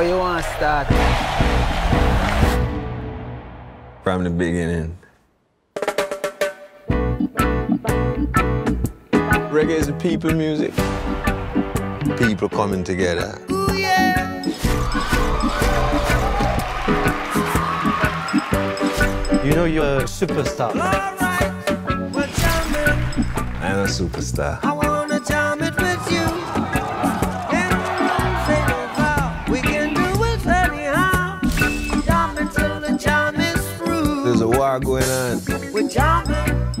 Where you want to start? From the beginning. Reggae is a people music. People coming together. Ooh, yeah. You know you're a superstar. All right, well. I'm a superstar. I wanna jam it with you. There's a war going on. We're jamming,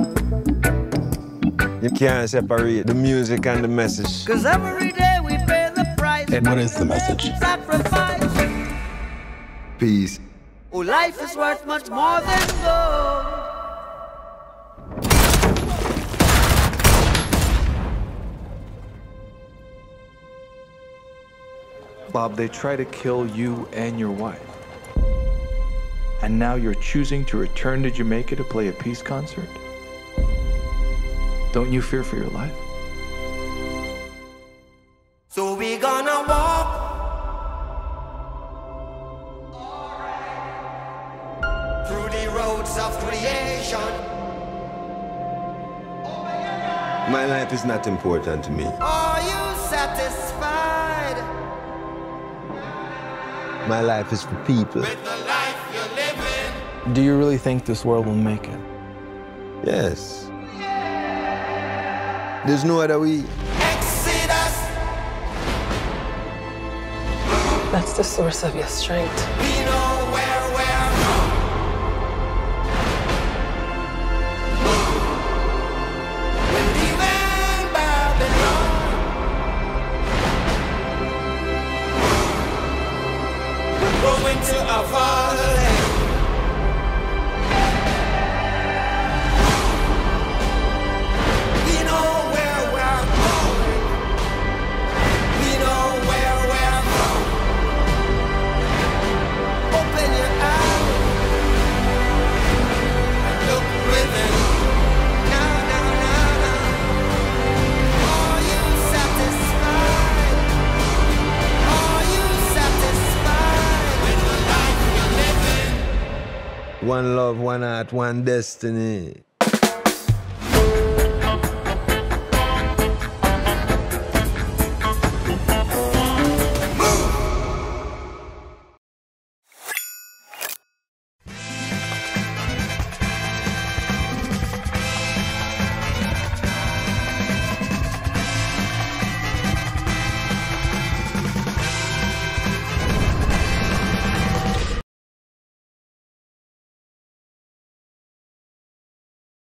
You can't separate the music and the message. cause every day we pay the price. And what is the message? Sacrifice. Peace. Oh, life is worth much more than gold. Bob, they try to kill you and your wife. And now you're choosing to return to Jamaica to play a peace concert? Don't you fear for your life? So we gonna walk. Through the roads of creation. My life is not important to me. Are you satisfied My life is for people. With the life you're living? Do you really think this world will make it? Yes. There's no other way. Exodus, That's the source of your strength. We're going to a fatherland. One love, one heart, one destiny.